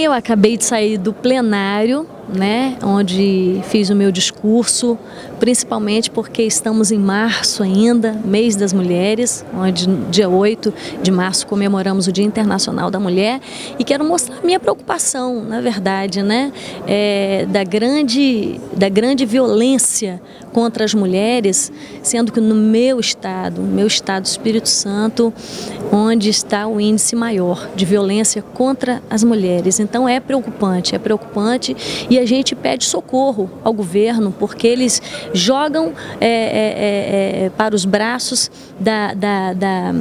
Eu acabei de sair do plenário, né, onde fiz o meu discurso, principalmente porque estamos em março ainda, mês das mulheres, onde dia 8 de março comemoramos o Dia Internacional da Mulher. E quero mostrar minha preocupação, na verdade, né, é, da, grande, da grande violência contra as mulheres, sendo que no meu estado, meu estado Espírito Santo, onde está o índice maior de violência contra as mulheres. Então é preocupante, é preocupante e a gente pede socorro ao governo porque eles jogam é, é, é, é para os braços da, da, da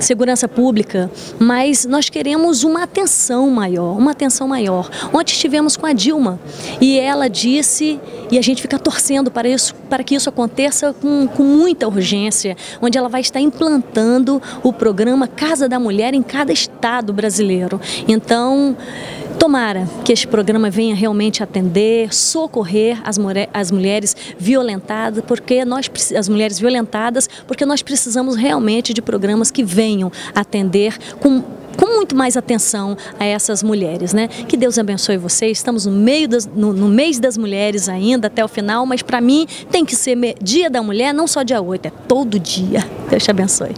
segurança pública, mas nós queremos uma atenção maior, uma atenção maior. Ontem estivemos com a Dilma e ela disse, e a gente fica torcendo para, isso, para que isso aconteça com, com muita urgência, onde ela vai estar implantando o programa Casa da Mulher em cada estado brasileiro. Então, Tomara que este programa venha realmente atender, socorrer as, as mulheres violentadas, porque nós as mulheres violentadas, porque nós precisamos realmente de programas que venham atender com com muito mais atenção a essas mulheres, né? Que Deus abençoe vocês. Estamos no meio das, no, no mês das mulheres ainda até o final, mas para mim tem que ser Dia da Mulher, não só dia 8, é todo dia. Deus te abençoe.